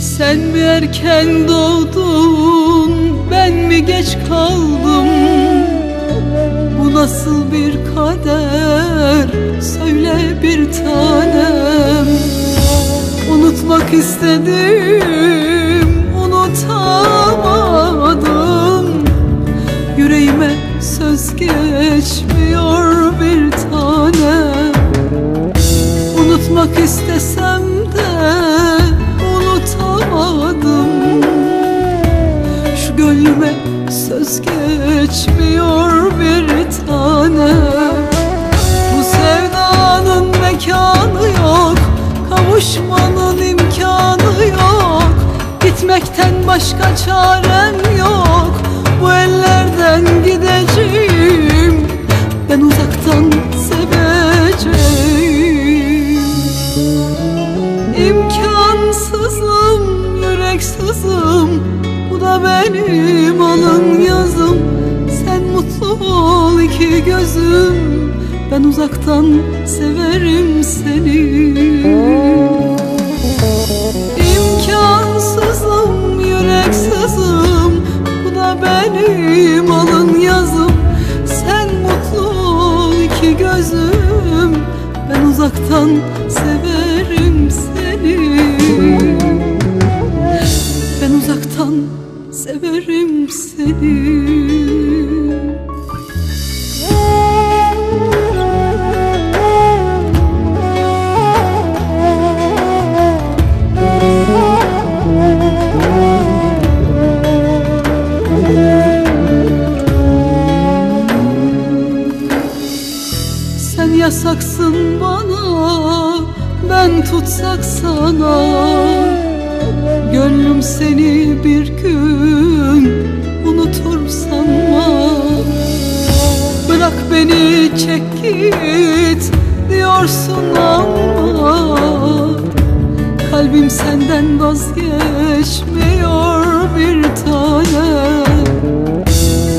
Sen mi erken doğdun ben mi geç kaldım? Bu nasıl bir kader söyle bir tanem. Unutmak istedim unutamadım. Yüreğime söz geçmiyor. Unutmak istesem de unutamadım. Şu gönlüme söz geçmiyor bir tane. Bu sevdanın mekanı yok Kavuşmanın imkanı yok. Gitmekten başka çarem yok Yüreksizim Bu da benim alın yazım. Sen mutlu ol iki gözüm. Ben uzaktan severim seni. İmkansızım, yüreksizim. Bu da benim alın yazım. Sen mutlu ol iki gözüm. Ben uzaktan severim seni yasaksın bana Ben tutsak sana. Gönlüm seni bir gün Unutur sanma Bırak beni çek git Diyorsun ama. Kalbim senden vazgeçmiyor bir tane.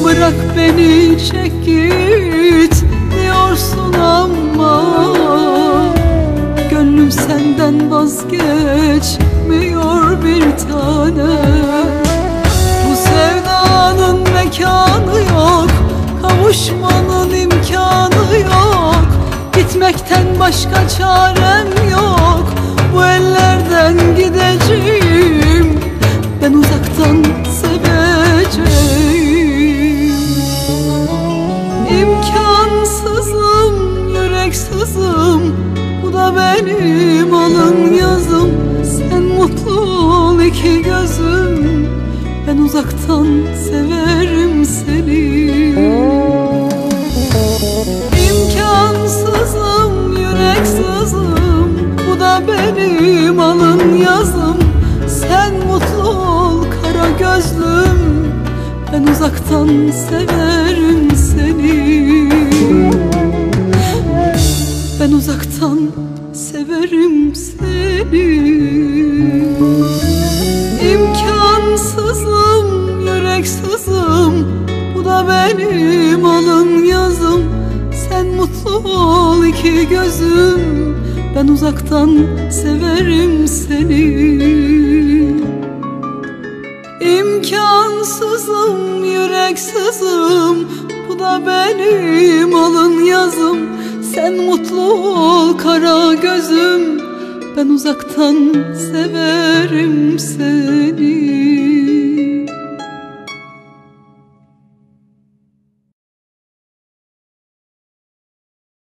Bırak beni çek Kavuşmanın imkanı yok. Gitmekten başka çarem yok. Bu ellerden gideceğim. Ben uzaktan seveceğim. İmkansızım, yüreksizim. Bu da benim alın yazım. Sen mutlu ol iki gözüm. Ben uzaktan severim seni yüreksizim Bu da benim alın yazım. Sen mutlu ol kara gözlüm Ben uzaktan severim seni uzaktan severim seni. İmkansızım, yüreksizim Bu da benim alın yazım. Sen mutlu ol kara gözüm Ben uzaktan severim seni